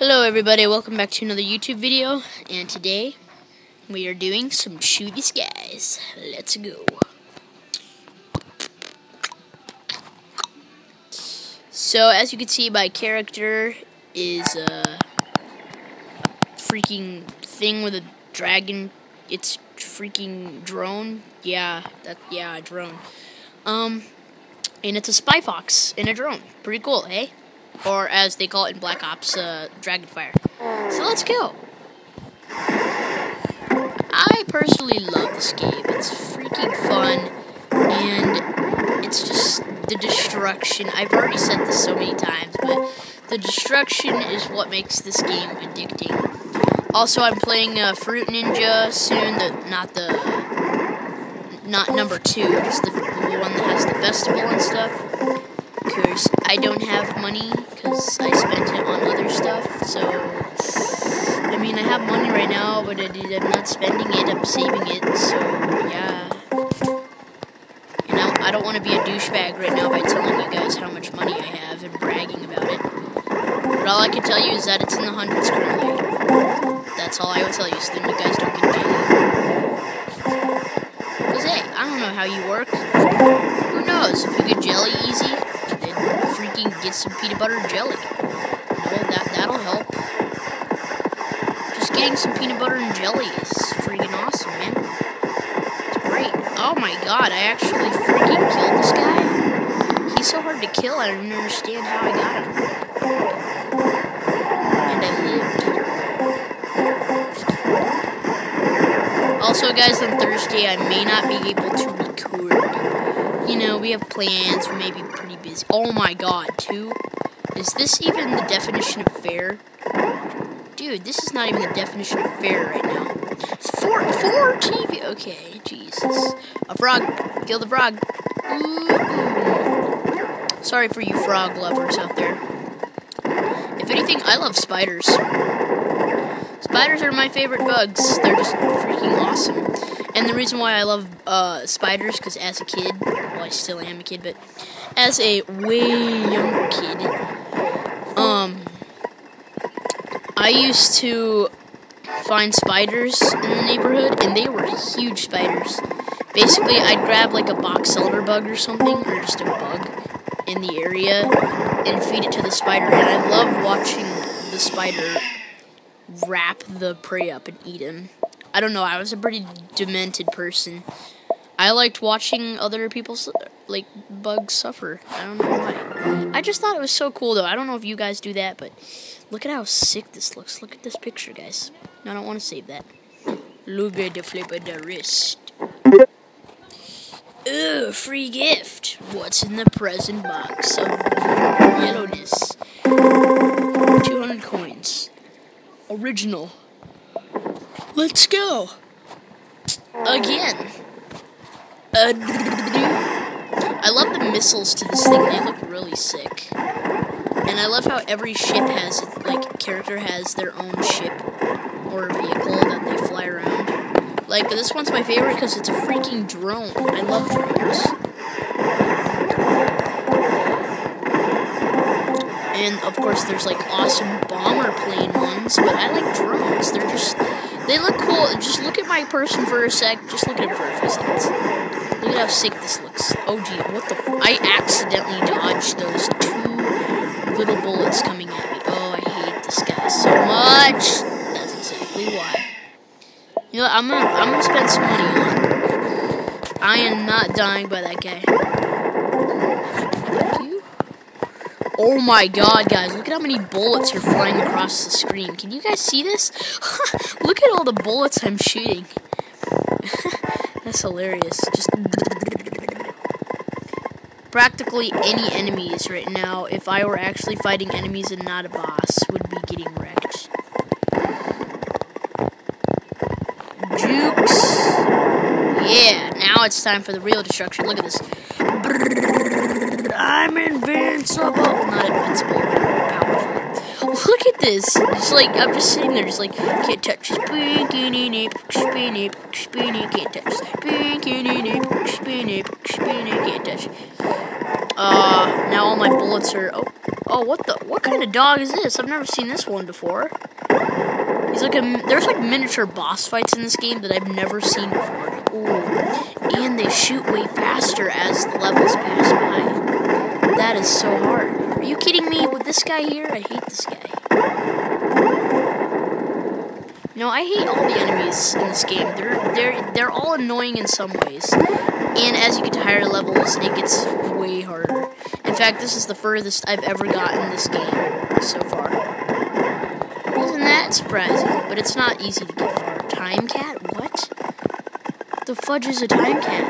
Hello everybody, welcome back to another YouTube video, and today we are doing some shooty skies. Let's go. So as you can see, my character is a freaking thing with a dragon. It's freaking drone. Yeah, that yeah, drone. Um, and it's a spy fox in a drone. Pretty cool, hey? Or as they call it in Black Ops, uh, Dragonfire. So let's go. I personally love this game. It's freaking fun, and it's just the destruction. I've already said this so many times, but the destruction is what makes this game addicting. Also, I'm playing uh, Fruit Ninja soon. The not the not number two, just the, the one that has the festival and stuff because I don't have money because I spent it on other stuff. So, I mean, I have money right now, but I, am not spending it. I'm saving it. So, yeah. You know, I don't want to be a douchebag right now by telling you guys how much money I have and bragging about it. But all I can tell you is that it's in the hundreds currently. That's all I will tell you, so then you guys don't get jelly. Because, hey, I don't know how you work. Who knows? If you get jelly easy, freaking get some peanut butter and jelly. Know, that, that'll help. Just getting some peanut butter and jelly is freaking awesome, man. It's great. Oh my god, I actually freaking killed this guy? He's so hard to kill, I don't understand how I got him. And I lived. Also, guys, on Thursday, I may not be able to record. You know, we have plans, we may be is, oh my god, two? Is this even the definition of fair? Dude, this is not even the definition of fair right now. Four, four TV, okay, Jesus. A frog, kill the frog. Ooh. Sorry for you frog lovers out there. If anything, I love spiders. Spiders are my favorite bugs. They're just freaking awesome. And the reason why I love uh, spiders, because as a kid, well, I still am a kid, but as a way younger kid, um, I used to find spiders in the neighborhood, and they were huge spiders. Basically, I'd grab like a box elder bug or something, or just a bug in the area, and feed it to the spider. And I love watching the spider wrap the prey up and eat him. I don't know, I was a pretty demented person. I liked watching other people like bugs suffer. I don't know why. I just thought it was so cool though. I don't know if you guys do that, but look at how sick this looks. Look at this picture, guys. No, I don't want to save that. Look at the flip of the wrist. Ugh, free gift. What's in the present box of yellowness? 200 coins. Original. Let's go. Again. Uh, I love the missiles to this thing. They look really sick. And I love how every ship has, like, character has their own ship or vehicle that they fly around. Like, this one's my favorite because it's a freaking drone. I love drones. And, of course, there's, like, awesome bomber plane ones, but I like drones. They're just, they look cool. Just look at my person for a sec. Just look at him for a few seconds. Look at how sick this looks. Oh gee, what the I accidentally dodged those two little bullets coming at me. Oh, I hate this guy so much. That's exactly why. You know what, I'm gonna I'm gonna spend some money on. I am not dying by that guy. Oh my god, guys, look at how many bullets are flying across the screen. Can you guys see this? look at all the bullets I'm shooting. That's hilarious. Just practically any enemies right now, if I were actually fighting enemies and not a boss, would be getting wrecked. Jukes. Yeah, now it's time for the real destruction. Look at this. I'm invincible. This. It's like I'm just sitting there, just like can't touch. Bikini, spinny, spinny, can't touch. Bikini, spinny, spinny, can't touch. Uh, now all my bullets are. Oh, Oh, what the? What kind of dog is this? I've never seen this one before. He's like a. There's like miniature boss fights in this game that I've never seen before. Ooh, and they shoot way faster as the levels pass by. That is so hard. Are you kidding me with this guy here? I hate this guy. Know, I hate all the enemies in this game. They're they're they're all annoying in some ways. And as you get to higher levels, it gets way harder. In fact, this is the furthest I've ever gotten this game so far. Isn't that surprising? But it's not easy to get far. Time cat? What? The fudge is a time cat.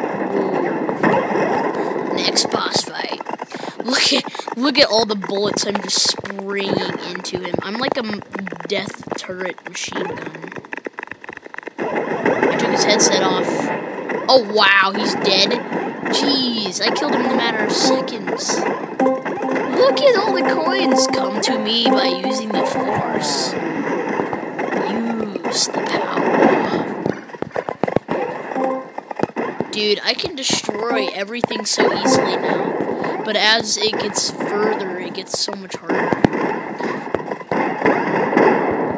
Next boss fight. Look at look at all the bullets I'm just spraying into him. I'm like a death turret machine gun. I took his headset off. Oh wow, he's dead. Jeez, I killed him in a matter of seconds. Look at all the coins come to me by using the force. Use the power. Dude, I can destroy everything so easily now. But as it gets further, it gets so much harder.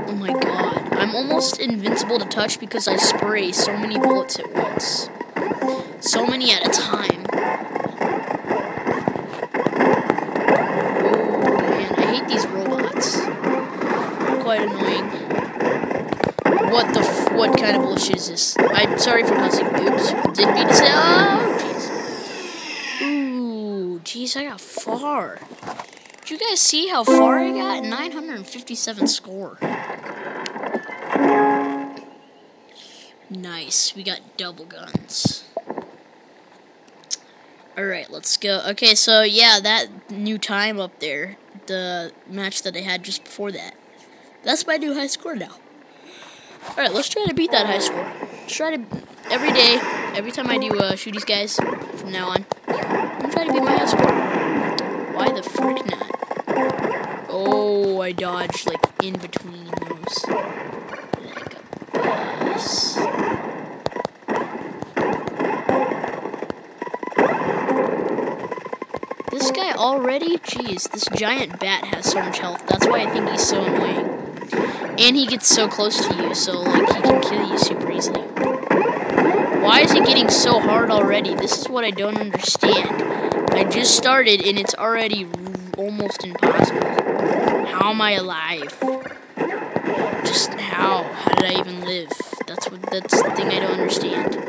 Oh my god. I'm almost invincible to touch because I spray so many bullets at once. So many at a time. Oh man, I hate these robots. Quite annoying. What the what kind of bullshit is this? I'm sorry for cussing. Oops. Didn't mean to say. Oh, jeez. Ooh, jeez, I got far. Did you guys see how far I got? 957 score. Nice. We got double guns. Alright, let's go. Okay, so yeah, that new time up there, the match that I had just before that, that's my new high score now. Alright, let's try to beat that high score. Let's try to, every day, every time I do uh, shoot these guys from now on, I'm gonna try to beat my high score. Why the frick not? Oh, I dodged like in between those. Like a boss. This guy already? Jeez, this giant bat has so much health. That's why I think he's so annoying. And he gets so close to you, so like he can kill you super easily. Why is it getting so hard already? This is what I don't understand. I just started and it's already almost impossible. How am I alive? Just how? How did I even live? That's what that's the thing I don't understand.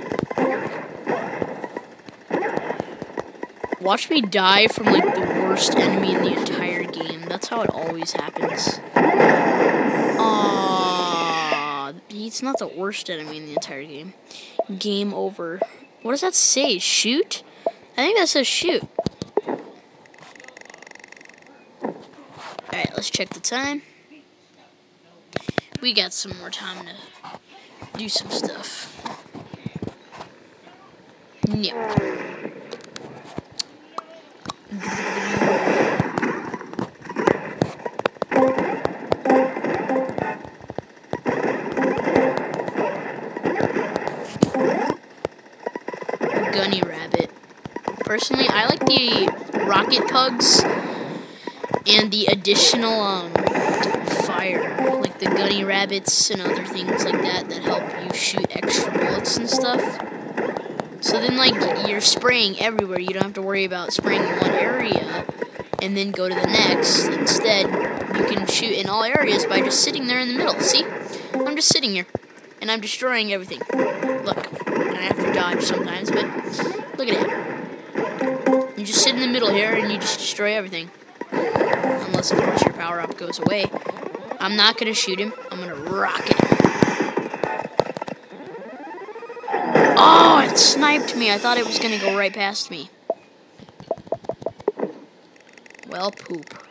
Watch me die from like the worst enemy in the entire game. That's how it always happens. Aww, he's not the worst enemy in the entire game. Game over. What does that say? Shoot? I think that says shoot. Alright, let's check the time. We got some more time to do some stuff. Yep. Gunny Rabbit. Personally, I like the rocket pugs and the additional um, fire, like the gunny rabbits and other things like that that help you shoot extra bullets and stuff. So then, like, you're spraying everywhere. You don't have to worry about spraying in one area and then go to the next. Instead, you can shoot in all areas by just sitting there in the middle. See? I'm just sitting here, and I'm destroying everything. Look, and I have to dodge sometimes, but look at it. You just sit in the middle here, and you just destroy everything. Unless, of course, your power-up goes away. I'm not going to shoot him. I'm going to rocket him. Oh, it sniped me. I thought it was going to go right past me. Well, poop.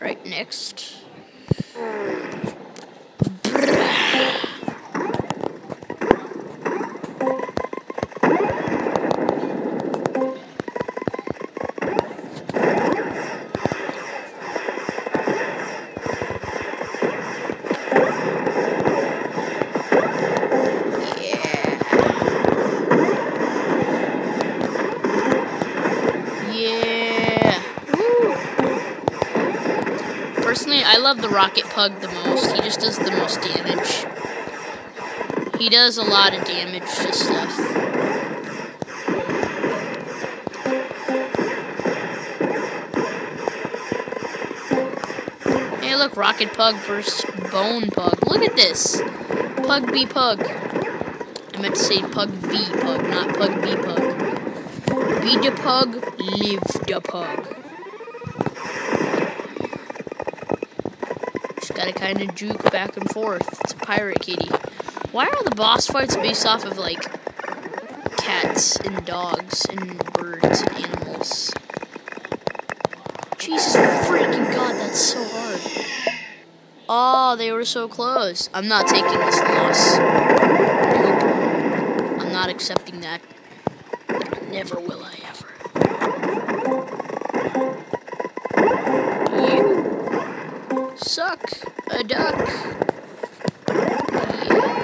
Right, next. Yeah. I love the Rocket Pug the most. He just does the most damage. He does a lot of damage to stuff. Hey, look, Rocket Pug versus Bone Pug. Look at this. Pug v Pug. I meant to say Pug v Pug, not Pug v Pug. Be the Pug, live the Pug. Gotta kind of juke back and forth. It's a pirate kitty. Why are the boss fights based off of like cats and dogs and birds and animals? Jesus freaking god, that's so hard. Oh, they were so close. I'm not taking this loss. Nope. I'm not accepting that. Never will I ever. You suck a duck. Yeah.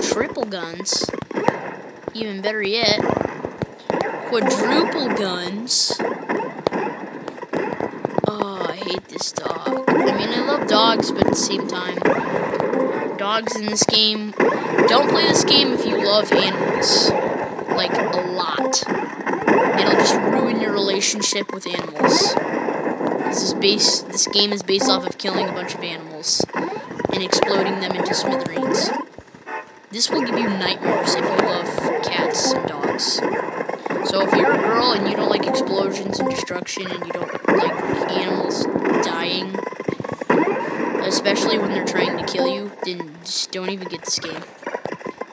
Triple guns. Even better yet, quadruple guns. Oh, I hate this dog. I mean, I love dogs, but at the same time, dogs in this game. Don't play this game if you love animals. Like, a lot. It'll just ruin your relationship with animals. This is based. This game is based off of killing a bunch of animals and exploding them into smithereens. This will give you nightmares if you love cats and dogs. So if you're a girl and you don't like explosions and destruction and you don't like animals dying, especially when they're trying to kill you, then just don't even get this game.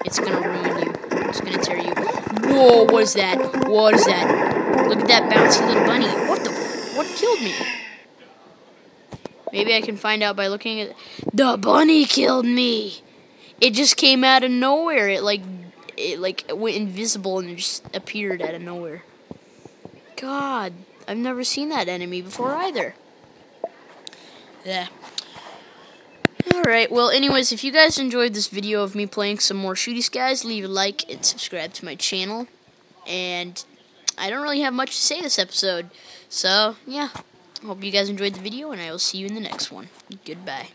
It's gonna ruin you. It's gonna tear you. Whoa, what is that? What is that? Look at that bouncy little bunny. What the? What killed me? Maybe I can find out by looking at. The bunny killed me. It just came out of nowhere. It like, it like went invisible and just appeared out of nowhere. God, I've never seen that enemy before either. Yeah. Alright, well, anyways, if you guys enjoyed this video of me playing some more Shooty Skies, leave a like and subscribe to my channel. And I don't really have much to say this episode. So, yeah. Hope you guys enjoyed the video, and I will see you in the next one. Goodbye.